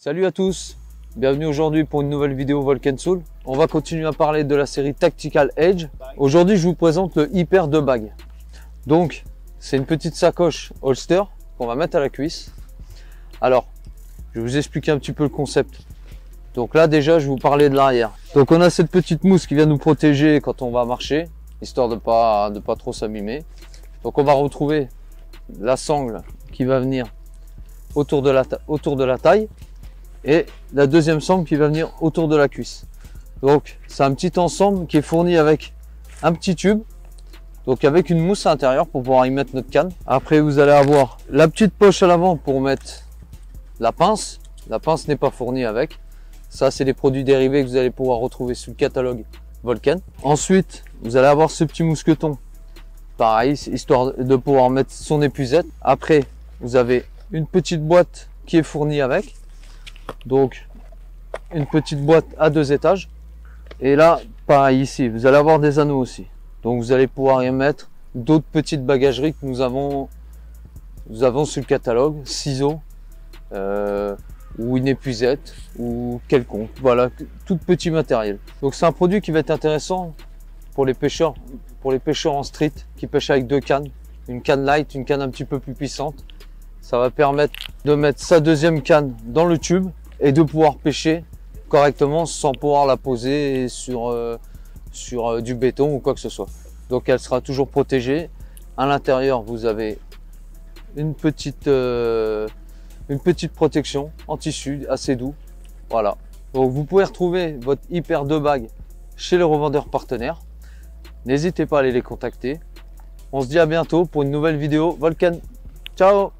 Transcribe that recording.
Salut à tous, bienvenue aujourd'hui pour une nouvelle vidéo Volcan Soul. On va continuer à parler de la série Tactical Edge. Aujourd'hui je vous présente le Hyper 2 Bag. Donc c'est une petite sacoche holster qu'on va mettre à la cuisse. Alors, je vais vous expliquer un petit peu le concept. Donc là déjà je vais vous parler de l'arrière. Donc on a cette petite mousse qui vient nous protéger quand on va marcher, histoire de pas, de pas trop s'abîmer. Donc on va retrouver la sangle qui va venir autour de la taille et la deuxième sangle qui va venir autour de la cuisse. Donc c'est un petit ensemble qui est fourni avec un petit tube, donc avec une mousse à l'intérieur pour pouvoir y mettre notre canne. Après vous allez avoir la petite poche à l'avant pour mettre la pince. La pince n'est pas fournie avec. Ça c'est des produits dérivés que vous allez pouvoir retrouver sous le catalogue Volcan. Ensuite vous allez avoir ce petit mousqueton. Pareil, histoire de pouvoir mettre son épuisette. Après vous avez une petite boîte qui est fournie avec. Donc, une petite boîte à deux étages. Et là, pareil ici, vous allez avoir des anneaux aussi. Donc, vous allez pouvoir y mettre d'autres petites bagageries que nous avons, nous avons sur le catalogue, ciseaux, euh, ou une épuisette, ou quelconque. Voilà, tout petit matériel. Donc, c'est un produit qui va être intéressant pour les pêcheurs, pour les pêcheurs en street qui pêchent avec deux cannes, une canne light, une canne un petit peu plus puissante. Ça va permettre de mettre sa deuxième canne dans le tube et de pouvoir pêcher correctement sans pouvoir la poser sur, euh, sur euh, du béton ou quoi que ce soit. Donc elle sera toujours protégée. À l'intérieur, vous avez une petite, euh, une petite protection en tissu assez doux. Voilà. Donc vous pouvez retrouver votre Hyper 2 bag chez les revendeurs partenaires. N'hésitez pas à aller les contacter. On se dit à bientôt pour une nouvelle vidéo Volcan. Ciao